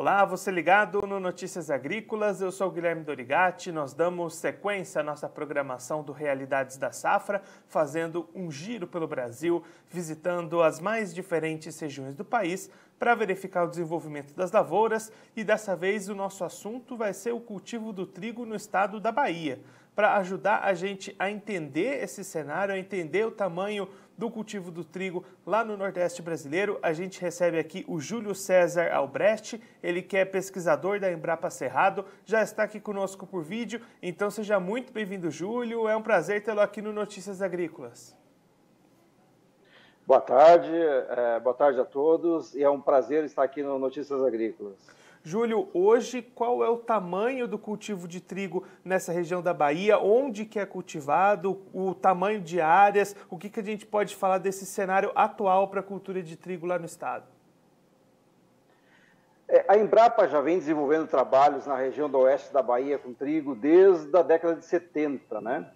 Olá, você ligado no Notícias Agrícolas, eu sou Guilherme Dorigati. Nós damos sequência à nossa programação do Realidades da Safra, fazendo um giro pelo Brasil, visitando as mais diferentes regiões do país para verificar o desenvolvimento das lavouras e dessa vez o nosso assunto vai ser o cultivo do trigo no estado da Bahia. Para ajudar a gente a entender esse cenário, a entender o tamanho do cultivo do trigo lá no Nordeste brasileiro, a gente recebe aqui o Júlio César Albrecht, ele que é pesquisador da Embrapa Cerrado, já está aqui conosco por vídeo, então seja muito bem-vindo, Júlio. É um prazer tê-lo aqui no Notícias Agrícolas. Boa tarde, é, boa tarde a todos e é um prazer estar aqui no Notícias Agrícolas. Júlio, hoje qual é o tamanho do cultivo de trigo nessa região da Bahia? Onde que é cultivado? O tamanho de áreas? O que, que a gente pode falar desse cenário atual para a cultura de trigo lá no estado? É, a Embrapa já vem desenvolvendo trabalhos na região do oeste da Bahia com trigo desde a década de 70, né?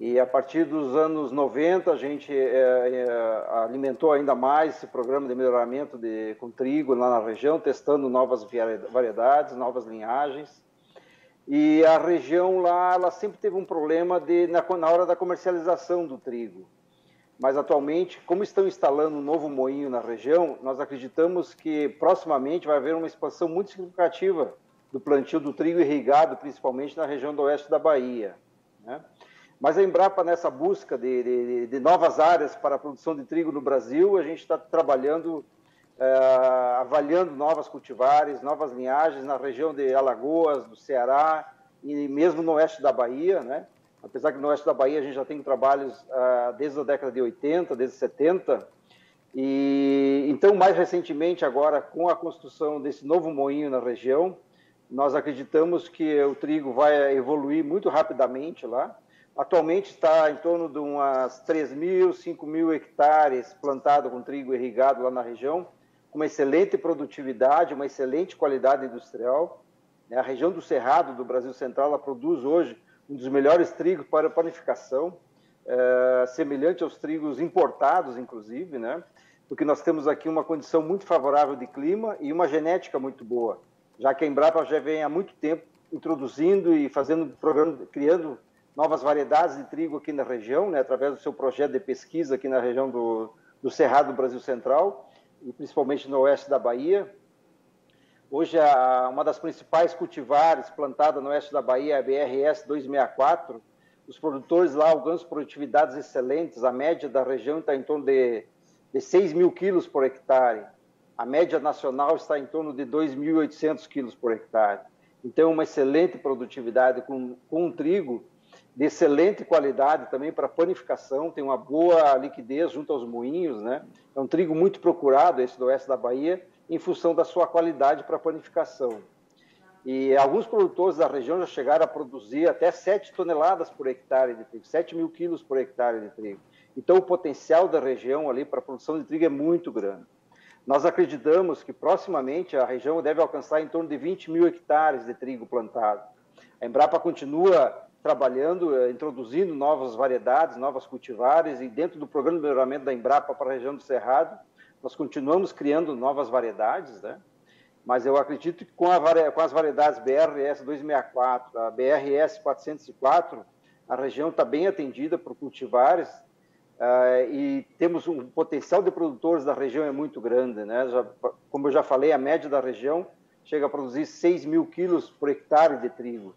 E a partir dos anos 90, a gente é, é, alimentou ainda mais esse programa de melhoramento de, com trigo lá na região, testando novas variedades, novas linhagens. E a região lá, ela sempre teve um problema de, na, na hora da comercialização do trigo. Mas atualmente, como estão instalando um novo moinho na região, nós acreditamos que proximamente vai haver uma expansão muito significativa do plantio do trigo irrigado, principalmente na região do oeste da Bahia. Né? Mas a Embrapa, nessa busca de, de, de, novas áreas para a produção de trigo no Brasil, a gente está trabalhando, é, avaliando novas cultivares, novas linhagens na região de Alagoas, do Ceará e mesmo no oeste da Bahia, né? Apesar que no oeste da Bahia a gente já tem trabalhos é, desde a década de 80, desde 70. E então, mais recentemente, agora com a construção desse novo moinho na região, nós acreditamos que o trigo vai evoluir muito rapidamente lá. Atualmente está em torno de umas 3 mil, 5 mil hectares plantado com trigo irrigado lá na região, com uma excelente produtividade, uma excelente qualidade industrial. A região do Cerrado do Brasil Central ela produz hoje um dos melhores trigos para panificação, é, semelhante aos trigos importados, inclusive, né? porque nós temos aqui uma condição muito favorável de clima e uma genética muito boa, já que a Embrapa já vem há muito tempo introduzindo e fazendo criando novas variedades de trigo aqui na região, né, através do seu projeto de pesquisa aqui na região do, do Cerrado do Brasil Central, e principalmente no oeste da Bahia. Hoje, a, uma das principais cultivares plantada no oeste da Bahia é a BRS 264. Os produtores lá alcançam produtividades excelentes. A média da região está em torno de, de 6 mil quilos por hectare. A média nacional está em torno de 2.800 quilos por hectare. Então, uma excelente produtividade com, com trigo de excelente qualidade também para panificação, tem uma boa liquidez junto aos moinhos, né? É um trigo muito procurado, esse do oeste da Bahia, em função da sua qualidade para panificação. E alguns produtores da região já chegaram a produzir até 7 toneladas por hectare de trigo, 7 mil quilos por hectare de trigo. Então, o potencial da região ali para a produção de trigo é muito grande. Nós acreditamos que proximamente a região deve alcançar em torno de 20 mil hectares de trigo plantado. A Embrapa continua trabalhando, eh, introduzindo novas variedades, novas cultivares, e dentro do programa de melhoramento da Embrapa para a região do Cerrado, nós continuamos criando novas variedades, né? mas eu acredito que com, a, com as variedades BRS 264, a BRS 404, a região está bem atendida por cultivares uh, e temos um potencial de produtores da região é muito grande. Né? Já, como eu já falei, a média da região chega a produzir 6 mil quilos por hectare de trigo.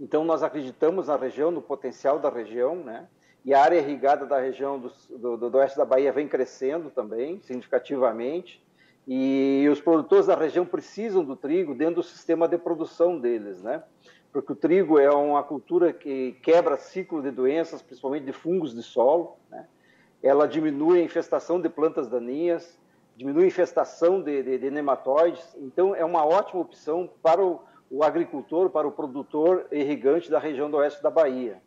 Então, nós acreditamos na região, no potencial da região, né? E a área irrigada da região do, do, do oeste da Bahia vem crescendo também, significativamente. E os produtores da região precisam do trigo dentro do sistema de produção deles, né? Porque o trigo é uma cultura que quebra ciclo de doenças, principalmente de fungos de solo, né? Ela diminui a infestação de plantas daninhas, diminui a infestação de, de, de nematóides. Então, é uma ótima opção para o o agricultor para o produtor irrigante da região do oeste da Bahia.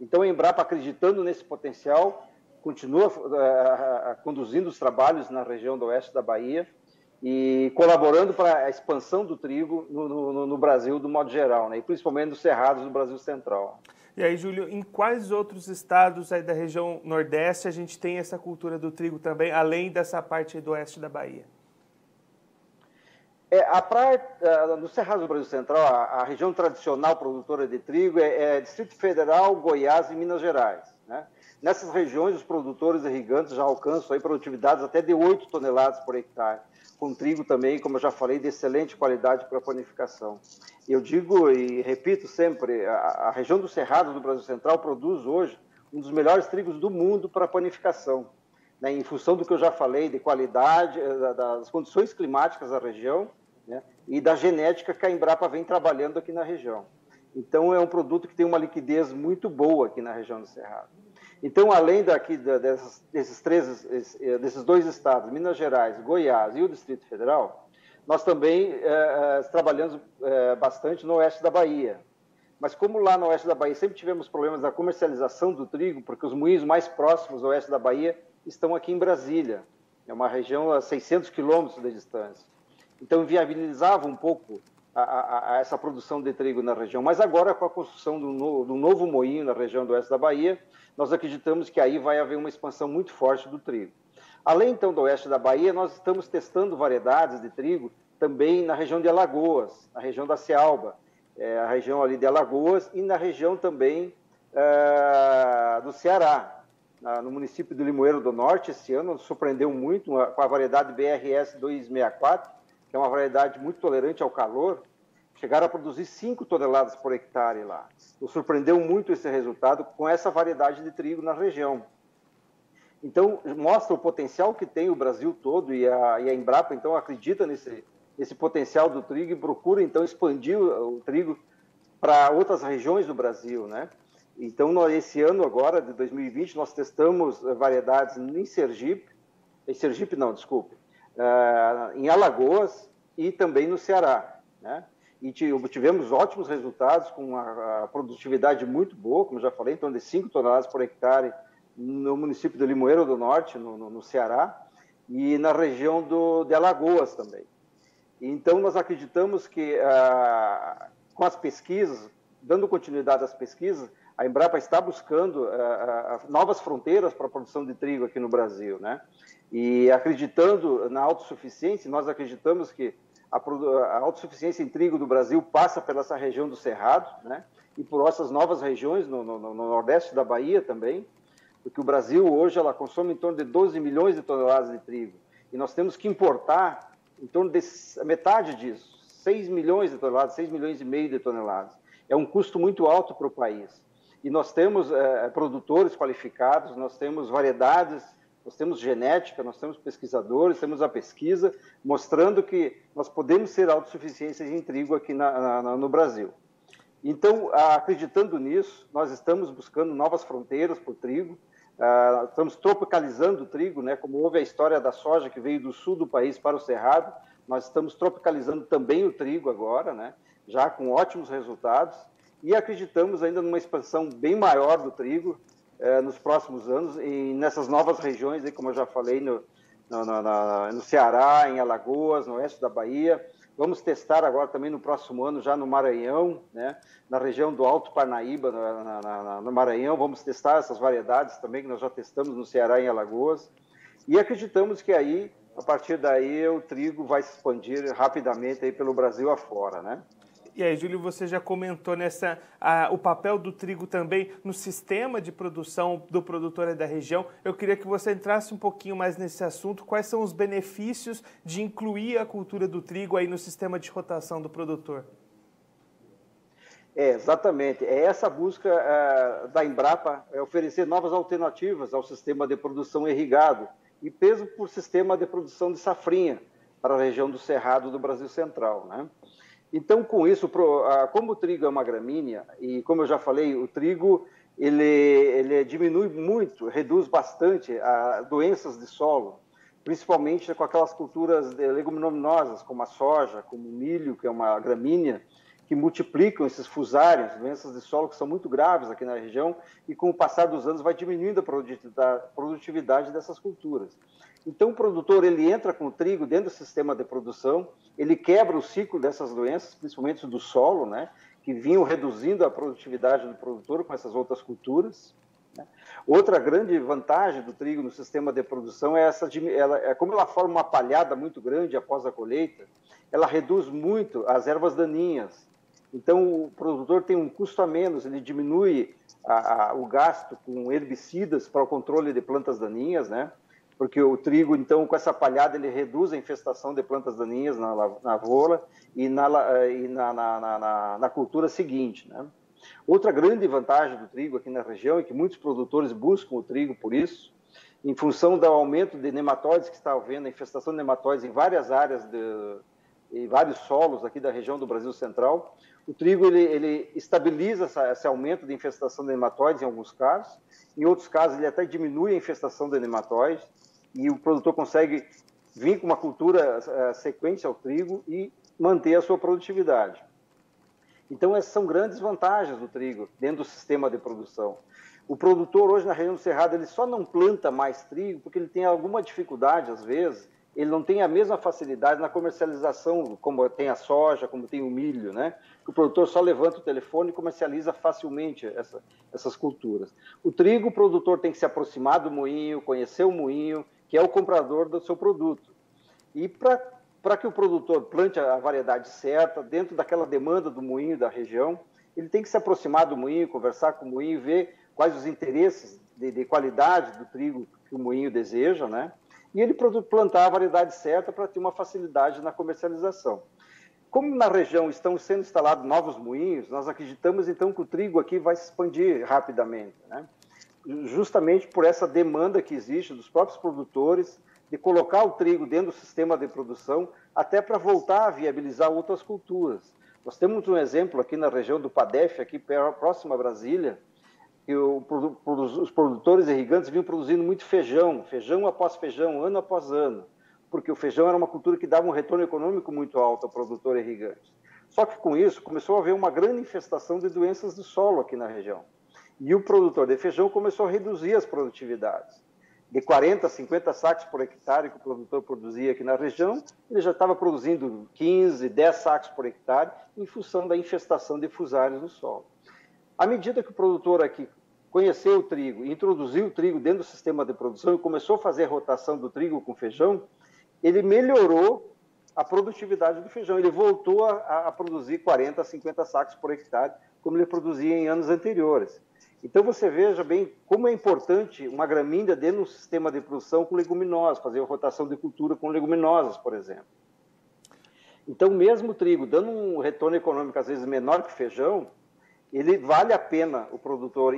Então, a Embrapa, acreditando nesse potencial, continua uh, conduzindo os trabalhos na região do oeste da Bahia e colaborando para a expansão do trigo no, no, no Brasil, do modo geral, né? e principalmente nos cerrados do Brasil Central. E aí, Júlio, em quais outros estados aí da região Nordeste a gente tem essa cultura do trigo também, além dessa parte do oeste da Bahia? É, a praia, no Cerrado do Brasil Central, a, a, região tradicional produtora de trigo é, é, Distrito Federal, Goiás e Minas Gerais. Né? Nessas regiões, os produtores irrigantes já alcançam aí produtividades até de 8 toneladas por hectare, com trigo também, como eu já falei, de excelente qualidade para panificação. Eu digo e repito sempre, a, a região do Cerrado do Brasil Central produz hoje um dos melhores trigos do mundo para panificação né, em função do que eu já falei, de qualidade, eh, das condições climáticas da região né, e da genética que a Embrapa vem trabalhando aqui na região. Então, é um produto que tem uma liquidez muito boa aqui na região do Cerrado. Então, além daqui desses, desses, três, eh, desses dois estados, Minas Gerais, Goiás e o Distrito Federal, nós também é, trabalhamos é, bastante no oeste da Bahia. Mas como lá no oeste da Bahia sempre tivemos problemas da comercialização do trigo, porque os moinhos mais próximos ao oeste da Bahia estão aqui em Brasília, é uma região a 600 quilômetros de distância. Então, viabilizava um pouco a, a, a essa produção de trigo na região. Mas agora, com a construção do, no, do novo moinho na região do oeste da Bahia, nós acreditamos que aí vai haver uma expansão muito forte do trigo. Além, então, do oeste da Bahia, nós estamos testando variedades de trigo também na região de Alagoas, na região da Cealba, é, a região ali de Alagoas e na região também é, do Ceará, no município do Limoeiro do Norte esse ano, surpreendeu muito com a variedade BRS 264, que é uma variedade muito tolerante ao calor, chegaram a produzir 5 toneladas por hectare lá. Nos surpreendeu muito esse resultado com essa variedade de trigo na região. Então, mostra o potencial que tem o Brasil todo e a, e a Embrapa, então, acredita nesse, nesse potencial do trigo e procura, então, expandir o, o trigo para outras regiões do Brasil, né? Então, nós, esse ano agora, de 2020, nós testamos variedades em Sergipe, em Sergipe não, desculpe, uh, em Alagoas e também no Ceará, né? E tivemos ótimos resultados, com uma produtividade muito boa, como já falei, torno de 5 toneladas por hectare no município de Limoeiro do Norte, no, no, no Ceará, e na região do, de Alagoas também. Então, nós acreditamos que, uh, com as pesquisas, dando continuidade às pesquisas, a Embrapa está buscando uh, uh, novas fronteiras para a produção de trigo aqui no Brasil, né? E acreditando na autossuficiência, nós acreditamos que a, autossuficiência em trigo do Brasil passa pela essa região do Cerrado, né? E por essas novas regiões no, no, no, nordeste da Bahia também, porque o Brasil hoje ela consome em torno de 12 milhões de toneladas de trigo e nós temos que importar em torno de metade disso, 6 milhões de toneladas, 6 milhões e meio de toneladas. É um custo muito alto para o país. E nós temos é, produtores qualificados, nós temos variedades, nós temos genética, nós temos pesquisadores, temos a pesquisa mostrando que nós podemos ser autossuficientes em trigo aqui na, na, no Brasil. Então, acreditando nisso, nós estamos buscando novas fronteiras para o trigo, estamos tropicalizando o trigo, né? como houve a história da soja que veio do sul do país para o Cerrado, nós estamos tropicalizando também o trigo agora, né? já com ótimos resultados e acreditamos ainda numa expansão bem maior do trigo eh, nos próximos anos e nessas novas regiões, aí, como eu já falei, no, no, no, no, Ceará, em Alagoas, no oeste da Bahia. Vamos testar agora também no próximo ano, já no Maranhão, né? na região do Alto Parnaíba, na, na, no Maranhão. Vamos testar essas variedades também, que nós já testamos no Ceará e em Alagoas. E acreditamos que aí, a partir daí, o trigo vai se expandir rapidamente aí pelo Brasil afora, né? E aí, Júlio, você já comentou nessa a, o papel do trigo também no sistema de produção do produtor da região. Eu queria que você entrasse um pouquinho mais nesse assunto. Quais são os benefícios de incluir a cultura do trigo aí no sistema de rotação do produtor? É, exatamente. É essa busca é, da Embrapa é oferecer novas alternativas ao sistema de produção irrigado e peso por sistema de produção de safrinha para a região do Cerrado do Brasil Central, né? Então, com isso, como o trigo é uma gramínea, e como eu já falei, o trigo ele, ele diminui muito, reduz bastante as doenças de solo, principalmente com aquelas culturas leguminosas, como a soja, como o milho, que é uma gramínea, que multiplicam esses fusários, doenças de solo que são muito graves aqui na região, e com o passar dos anos vai diminuindo a produtividade dessas culturas. Então, o produtor ele entra com o trigo dentro do sistema de produção, ele quebra o ciclo dessas doenças, principalmente do solo, né, que vinham reduzindo a produtividade do produtor com essas outras culturas. Né? Outra grande vantagem do trigo no sistema de produção é essa, ela, é como ela forma uma palhada muito grande após a colheita, ela reduz muito as ervas daninhas. Então o produtor tem um custo a menos, ele diminui a, a, o gasto com herbicidas para o controle de plantas daninhas, né? Porque o trigo, então, com essa palhada, ele reduz a infestação de plantas daninhas na, na lavoura e, na, e na, na, na cultura seguinte, né? Outra grande vantagem do trigo aqui na região é que muitos produtores buscam o trigo por isso, em função do aumento de nematóides que está havendo, a infestação de nematóides em várias áreas, de, em vários solos aqui da região do Brasil Central. O trigo ele, ele estabiliza essa, esse aumento de infestação de nematóides em alguns casos, em outros casos ele até diminui a infestação de nematóides e o produtor consegue vir com uma cultura uh, sequente ao trigo e manter a sua produtividade. Então, essas são grandes vantagens do trigo dentro do sistema de produção. O produtor hoje na região do Cerrado, ele só não planta mais trigo porque ele tem alguma dificuldade, às vezes, ele não tem a mesma facilidade na comercialização, como tem a soja, como tem o milho, né? O produtor só levanta o telefone e comercializa facilmente essa, essas culturas. O trigo, o produtor tem que se aproximar do moinho, conhecer o moinho, que é o comprador do seu produto. E para que o produtor plante a variedade certa, dentro daquela demanda do moinho da região, ele tem que se aproximar do moinho, conversar com o moinho, ver quais os interesses de, de qualidade do trigo que o moinho deseja, né? E ele plantar a variedade certa para ter uma facilidade na comercialização. Como na região estão sendo instalados novos moinhos, nós acreditamos então que o trigo aqui vai se expandir rapidamente, né? Justamente por essa demanda que existe dos próprios produtores de colocar o trigo dentro do sistema de produção, até para voltar a viabilizar outras culturas. Nós temos um exemplo aqui na região do Padef, aqui próximo a Brasília, que os produtores irrigantes vinham produzindo muito feijão, feijão após feijão, ano após ano, porque o feijão era uma cultura que dava um retorno econômico muito alto ao produtor irrigante. Só que com isso começou a haver uma grande infestação de doenças do solo aqui na região. E o produtor de feijão começou a reduzir as produtividades de 40 a 50 sacos por hectare que o produtor produzia aqui na região, ele já estava produzindo 15, 10 sacos por hectare em função da infestação de fusários no solo. À medida que o produtor aqui conheceu o trigo, introduziu o trigo dentro do sistema de produção e começou a fazer a rotação do trigo com feijão, ele melhorou a produtividade do feijão. Ele voltou a, a produzir 40 a 50 sacos por hectare, como ele produzia em anos anteriores. Então você veja bem como é importante uma gramínea dentro do sistema de produção com leguminosas, fazer rotação de cultura com leguminosas, por exemplo. Então, mesmo o trigo dando um retorno econômico às vezes menor que feijão, ele vale a pena o produtor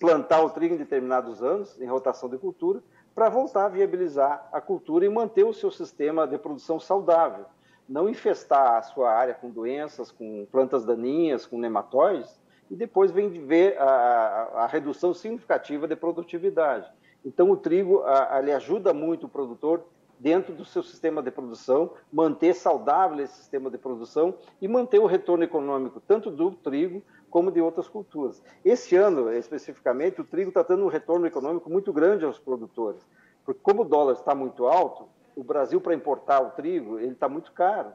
plantar o trigo em determinados anos, em rotação de cultura, para voltar a viabilizar a cultura e manter o seu sistema de produção saudável. Não infestar a sua área com doenças, com plantas daninhas, com nematóides, e depois vem ver a, a, redução significativa de produtividade. Então, o trigo a, ele ajuda muito o produtor dentro do seu sistema de produção, manter saudável esse sistema de produção e manter o retorno econômico tanto do trigo como de outras culturas. Esse ano, especificamente, o trigo está dando um retorno econômico muito grande aos produtores, porque como o dólar está muito alto, o Brasil, para importar o trigo, ele está muito caro.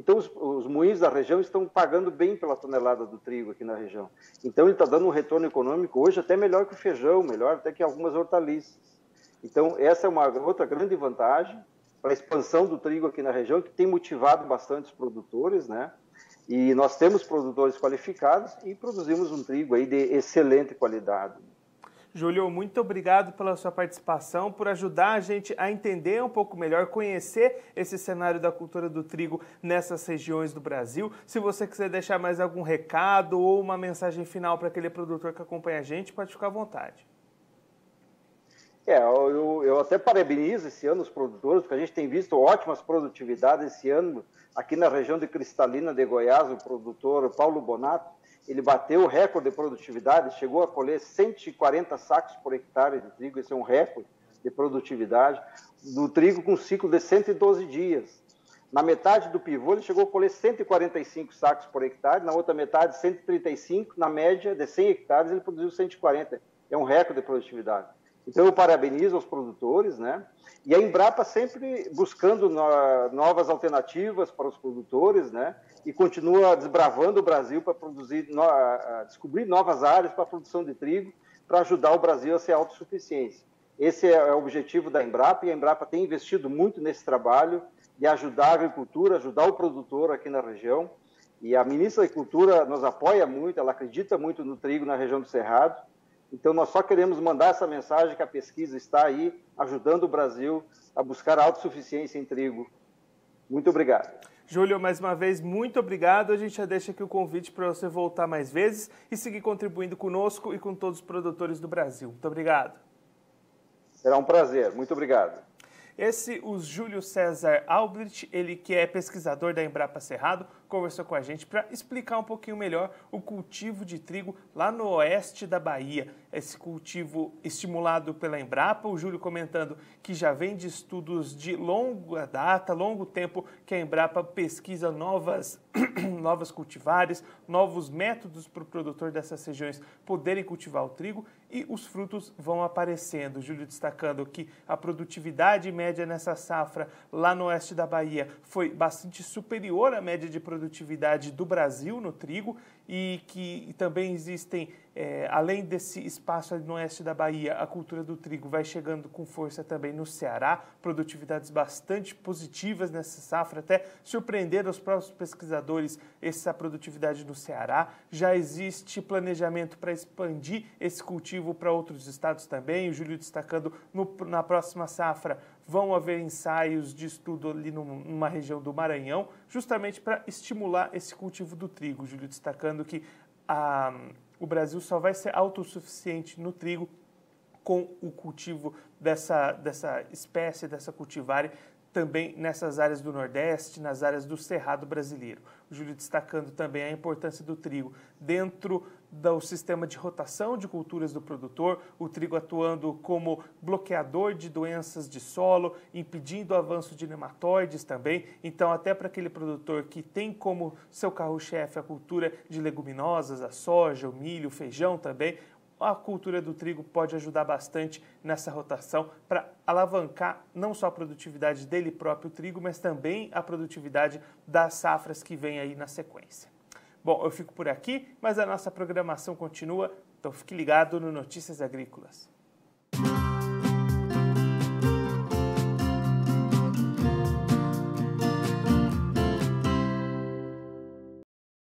Então, os, os moinhos da região estão pagando bem pela tonelada do trigo aqui na região. Então, ele está dando um retorno econômico hoje até melhor que o feijão, melhor até que algumas hortaliças. Então, essa é uma outra grande vantagem para a expansão do trigo aqui na região, que tem motivado bastante os produtores, né? E nós temos produtores qualificados e produzimos um trigo aí de excelente qualidade. Júlio, muito obrigado pela sua participação, por ajudar a gente a entender um pouco melhor, conhecer esse cenário da cultura do trigo nessas regiões do Brasil. Se você quiser deixar mais algum recado ou uma mensagem final para aquele produtor que acompanha a gente, pode ficar à vontade. É, eu, eu até parabenizo esse ano os produtores, porque a gente tem visto ótimas produtividades esse ano aqui na região de Cristalina de Goiás, o produtor Paulo Bonato ele bateu o recorde de produtividade, chegou a colher 140 sacos por hectare de trigo, esse é um recorde de produtividade, do trigo com ciclo de 112 dias. Na metade do pivô, ele chegou a colher 145 sacos por hectare, na outra metade, 135, na média de 100 hectares, ele produziu 140. É um recorde de produtividade. Então, eu parabenizo os produtores, né? E a Embrapa sempre buscando novas alternativas para os produtores, né? E continua desbravando o Brasil para produzir, descobrir novas áreas para a produção de trigo, para ajudar o Brasil a ser autossuficiência. Esse é o objetivo da Embrapa e a Embrapa tem investido muito nesse trabalho de ajudar a agricultura, ajudar o produtor aqui na região. E a ministra da Agricultura nos apoia muito, ela acredita muito no trigo na região do Cerrado. Então, nós só queremos mandar essa mensagem que a pesquisa está aí ajudando o Brasil a buscar a autossuficiência em trigo. Muito obrigado. Júlio, mais uma vez, muito obrigado. A gente já deixa aqui o convite para você voltar mais vezes e seguir contribuindo conosco e com todos os produtores do Brasil. Muito obrigado. Será um prazer. Muito obrigado. Esse, o Júlio César Albrecht, ele que é pesquisador da Embrapa Cerrado, conversou com a gente para explicar um pouquinho melhor o cultivo de trigo lá no oeste da Bahia. Esse cultivo estimulado pela Embrapa, o Júlio comentando que já vem de estudos de longa data, longo tempo, que a Embrapa pesquisa novas, novas cultivares, novos métodos para o produtor dessas regiões poderem cultivar o trigo e os frutos vão aparecendo. Júlio destacando que a produtividade média nessa safra lá no oeste da Bahia foi bastante superior à média de produtividade do Brasil no trigo e que também existem, é, além desse espaço no oeste da Bahia, a cultura do trigo vai chegando com força também no Ceará, produtividades bastante positivas nessa safra, até surpreender os próprios pesquisadores essa produtividade no Ceará. Já existe planejamento para expandir esse cultivo para outros estados também, o Júlio destacando no, na próxima safra vão haver ensaios de estudo ali numa região do Maranhão, justamente para estimular esse cultivo do trigo. Júlio destacando que a, o Brasil só vai ser autossuficiente no trigo com o cultivo dessa, dessa espécie, dessa cultivar também nessas áreas do Nordeste, nas áreas do Cerrado brasileiro. O Júlio destacando também a importância do trigo dentro do sistema de rotação de culturas do produtor, o trigo atuando como bloqueador de doenças de solo, impedindo o avanço de nematóides também. Então, até para aquele produtor que tem como seu carro-chefe a cultura de leguminosas, a soja, o milho, o feijão também, a cultura do trigo pode ajudar bastante nessa rotação para alavancar não só a produtividade dele próprio trigo, mas também a produtividade das safras que vem aí na sequência. Bom, eu fico por aqui, mas a nossa programação continua, então fique ligado no Notícias Agrícolas.